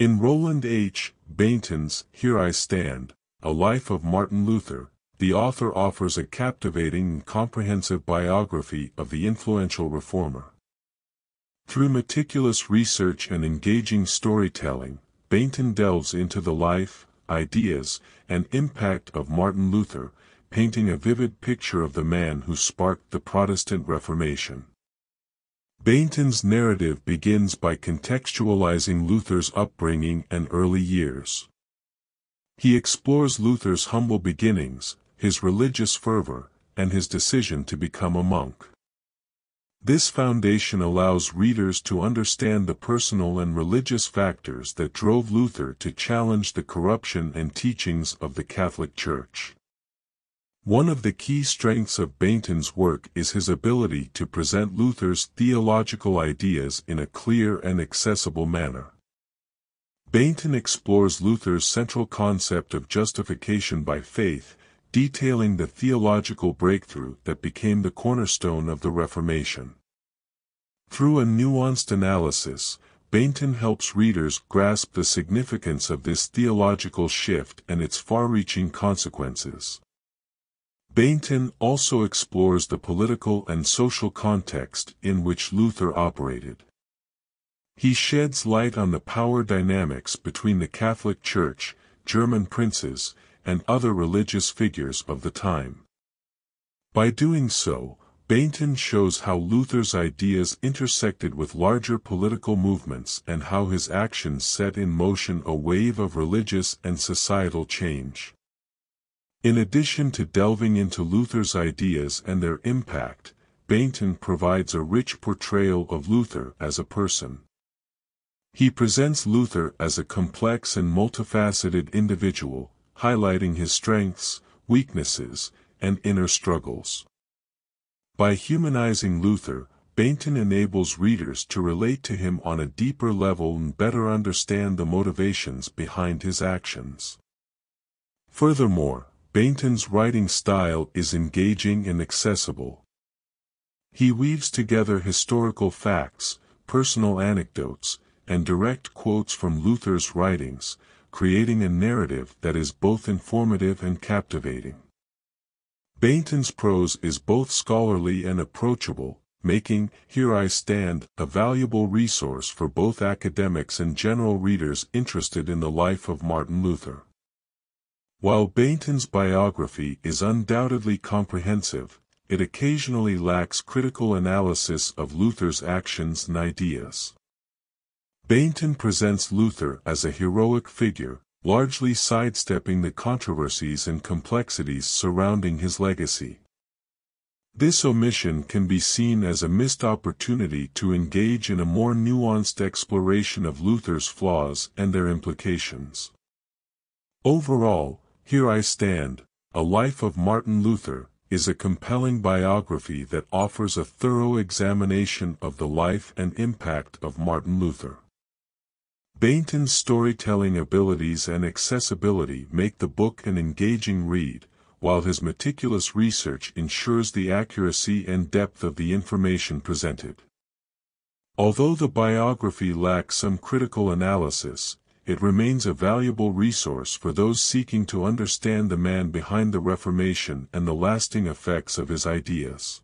In Roland H. Bainton's Here I Stand, A Life of Martin Luther, the author offers a captivating and comprehensive biography of the influential reformer. Through meticulous research and engaging storytelling, Bainton delves into the life, ideas, and impact of Martin Luther, painting a vivid picture of the man who sparked the Protestant Reformation. Bainton's narrative begins by contextualizing Luther's upbringing and early years. He explores Luther's humble beginnings, his religious fervor, and his decision to become a monk. This foundation allows readers to understand the personal and religious factors that drove Luther to challenge the corruption and teachings of the Catholic Church. One of the key strengths of Bainton's work is his ability to present Luther's theological ideas in a clear and accessible manner. Bainton explores Luther's central concept of justification by faith, detailing the theological breakthrough that became the cornerstone of the Reformation. Through a nuanced analysis, Bainton helps readers grasp the significance of this theological shift and its far-reaching consequences. Bainton also explores the political and social context in which Luther operated. He sheds light on the power dynamics between the Catholic Church, German princes, and other religious figures of the time. By doing so, Bainton shows how Luther's ideas intersected with larger political movements and how his actions set in motion a wave of religious and societal change. In addition to delving into Luther's ideas and their impact, Bainton provides a rich portrayal of Luther as a person. He presents Luther as a complex and multifaceted individual, highlighting his strengths, weaknesses, and inner struggles. By humanizing Luther, Bainton enables readers to relate to him on a deeper level and better understand the motivations behind his actions. Furthermore, Bainton's writing style is engaging and accessible. He weaves together historical facts, personal anecdotes, and direct quotes from Luther's writings, creating a narrative that is both informative and captivating. Bainton's prose is both scholarly and approachable, making Here I Stand a valuable resource for both academics and general readers interested in the life of Martin Luther. While Bainton's biography is undoubtedly comprehensive, it occasionally lacks critical analysis of Luther's actions and ideas. Bainton presents Luther as a heroic figure, largely sidestepping the controversies and complexities surrounding his legacy. This omission can be seen as a missed opportunity to engage in a more nuanced exploration of Luther's flaws and their implications. Overall, here I Stand, A Life of Martin Luther, is a compelling biography that offers a thorough examination of the life and impact of Martin Luther. Bainton's storytelling abilities and accessibility make the book an engaging read, while his meticulous research ensures the accuracy and depth of the information presented. Although the biography lacks some critical analysis, it remains a valuable resource for those seeking to understand the man behind the Reformation and the lasting effects of his ideas.